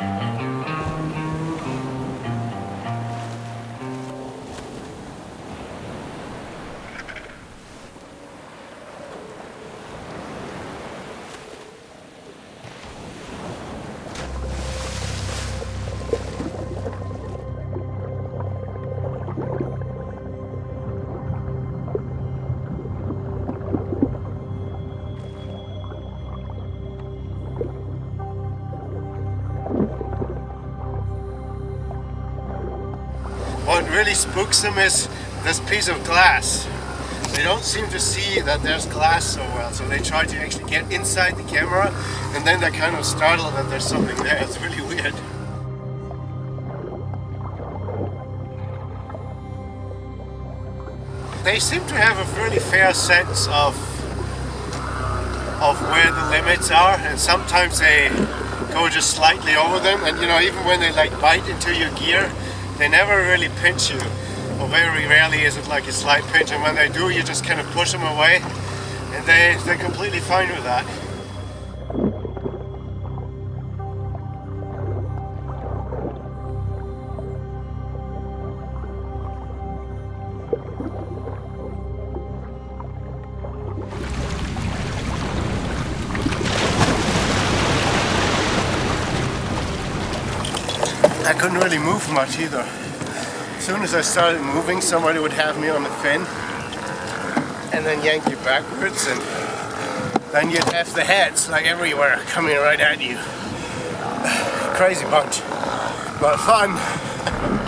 嗯 what really spooks them is this piece of glass. They don't seem to see that there's glass so well, so they try to actually get inside the camera and then they're kind of startled that there's something there. It's really weird. They seem to have a fairly fair sense of of where the limits are and sometimes they go just slightly over them and you know even when they like bite into your gear they never really pinch you or very rarely is it like a slight pinch and when they do you just kind of push them away and they, they're completely fine with that. I couldn't really move much either. As soon as I started moving, somebody would have me on the fin and then yank you backwards and then you'd have the heads like everywhere coming right at you. Crazy bunch, but fun.